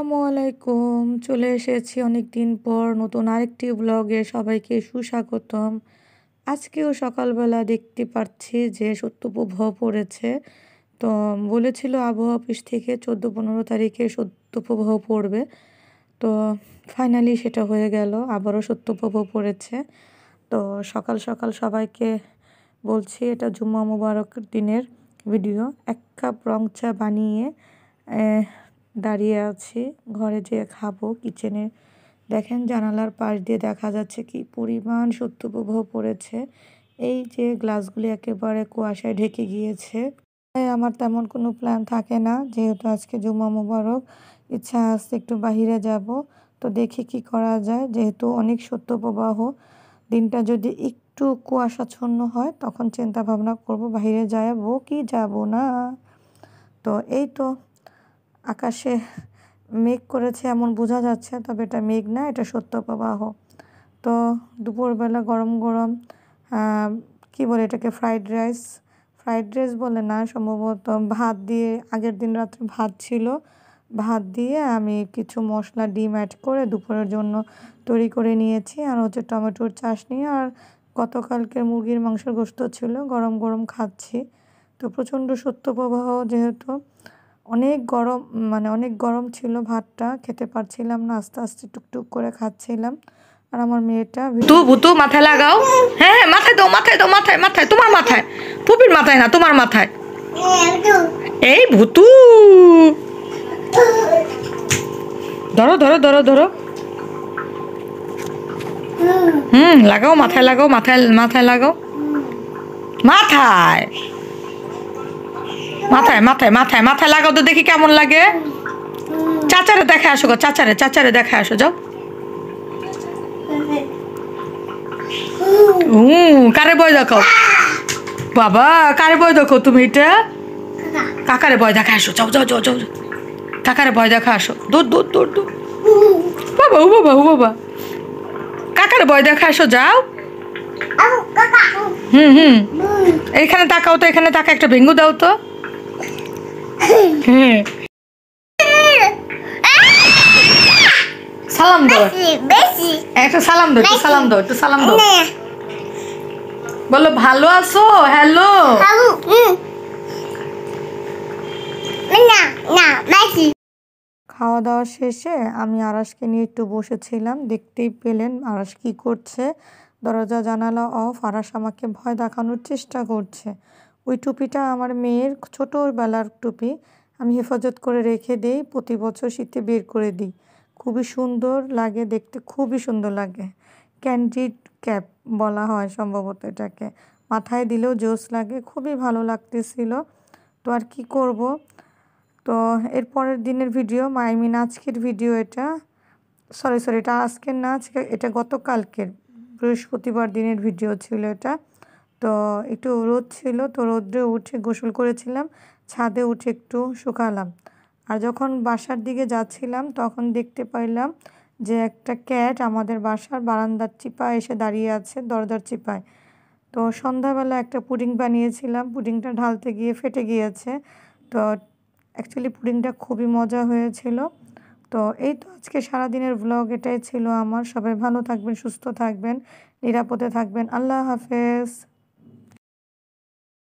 আসসালামু আলাইকুম। চলে এসেছি অনেক দিন পর নতুন আরেকটি ব্লগে সবাইকে সুস্বাগতম। আজকেও সকালবেলা দেখতে পাচ্ছি যে সত্যপ্রবাহ পড়েছে। তো বলেছিল আবহাওয়া অফিস থেকে চোদ্দ পনেরো তারিখে সত্যপ্রবাহ পড়বে। তো ফাইনালি সেটা হয়ে গেল। আবারও সত্যপ্রবাহ পড়েছে। তো সকাল সকাল সবাইকে বলছি, এটা জুম্মা মুবারক দিনের ভিডিও এক কাপ রং চা বানিয়ে দাঁড়িয়ে আছি। ঘরে যেয়ে খাব কিচেনে। দেখেন জানালার পাশ দিয়ে দেখা যাচ্ছে কি পরিমাণ সত্যপ্রবাহ পড়েছে। এই যে গ্লাসগুলি একেবারে কুয়াশায় ঢেকে গিয়েছে। আমার তেমন কোনো প্ল্যান থাকে না, যেহেতু আজকে জুমা মুবারক। ইচ্ছা আছে একটু বাহিরে যাব, তো দেখি কি করা যায়। যেহেতু অনেক সত্যপ্রবাহ, দিনটা যদি একটু কুয়াশাচ্ছন্ন হয়, তখন চিন্তা ভাবনা করব বাহিরে যাব কি যাব না। তো এই তো আকাশে মেঘ করেছে এমন বোঝা যাচ্ছে, তবে এটা মেঘ না, এটা সত্য প্রবাহ। তো দুপুরবেলা গরম গরম কি বলে এটাকে, ফ্রাইড রাইস? ফ্রাইড রাইস বলে না, সম্ভবত ভাত দিয়ে, আগের দিন রাত্রে ভাত ছিল। ভাত দিয়ে আমি কিছু মশলা, ডিম অ্যাড করে দুপুরের জন্য তৈরি করে নিয়েছি, আর হচ্ছে টমেটোর চাশনি আর গতকালকের মুরগির মাংসের গোস্ত ছিল। গরম গরম খাচ্ছি। তো প্রচণ্ড সত্য প্রবাহ যেহেতু অনেক গরম মানে অনেক গরম ছিল ভাতটা, খেতে পারছিলাম না, আস্তে আস্তে টুকটুক করে খাচ্ছিলাম। আর আমার মেয়েটা ভুতু ভুতু মাথায় লাগাও। হ্যাঁ হ্যাঁ মাথায় দাও মাথায় দাও, মাথায় মাথায়, তোমার মাথায়। পুপির মাথায় না, তোমার মাথায়। এই ভুতু। ধরো ধরো ধরো ধরো। হুম, লাগাও, মাথায় লাগাও, মাথায় মাথায় লাগাও। মাথায়। মাথায় মাথায় মাথায় মাথায় লাগাও তো দেখি কেমন লাগে। চাচারে দেখে আসো গো চাচারে চাচারে দেখে আসো যাও। হুম কারে বয় দেখো বাবা কারে বয় দেখো তুমি এটা? কাকারে বয় দেখা আসো যাও যাও যাও যাও কাকারে বয় দেখা আসো। দূর দূর দূর দূর। বাবা ও বাবা ও বাবা। কাকারে বয় দেখা আসো যাও। হুম হুম। এইখানে তাকাও তো এখানে তাকা একটা ভেঙ্গু দাও তো। সালাম দাও। একটু সালাম দাও একটু সালাম দাও একটু সালাম দাও। বলো ভালো আছো? হ্যালো খাওয়া দাওয়া শেষে আমি আরাসকে নিয়ে একটু বসেছিলাম দেখতেই পেলেন আরাস কি করছে। দরজা জানালা অফ আরাস আমাকে ভয় দেখানোর চেষ্টা করছে। ওই টুপিটা আমার মেয়ের ছোটোবেলার টুপি। আমি হেফাজত করে রেখে দিই, প্রতি বছর শীতে বের করে দিই। খুবই সুন্দর লাগে, দেখতে খুবই সুন্দর লাগে। ক্যান্ডিড ক্যাপ বলা হয় সম্ভবত এটাকে। মাথায় দিলেও জোস লাগে, খুবই ভালো লাগতেছিল। তো আর কি করব? তো এর পরের দিনের ভিডিও আই মিন আজকের ভিডিও এটা। সরি সরি, এটা আজকের না, আজকে, এটা গতকালকের বৃহস্পতিবার দিনের ভিডিও ছিল এটা। তো একটু রোদ ছিল, তো রোদ্রে উঠে গোসল করেছিলাম, ছাদে উঠে একটু শুকালাম। আর যখন বাসার দিকে যাচ্ছিলাম, তখন দেখতে পাইলাম যে একটা ক্যাট আমাদের বাসার বারান্দার চিপায় এসে দাঁড়িয়ে আছে, দরজার চিপায়। তো সন্ধ্যাবেলা একটা পুডিং বানিয়েছিলাম, পুডিংটা ঢালতে গিয়ে ফেটে গিয়েছে। তো অ্যাকচুয়ালি পুডিংটা খুবই মজা হয়েছিল। তো এই তো আজকে সারাদিনের ব্লগ এটাই ছিল আমার। সবাই ভালো থাকবেন, সুস্থ থাকবেন, নিরাপদে থাকবেন। আল্লাহ হাফেজ।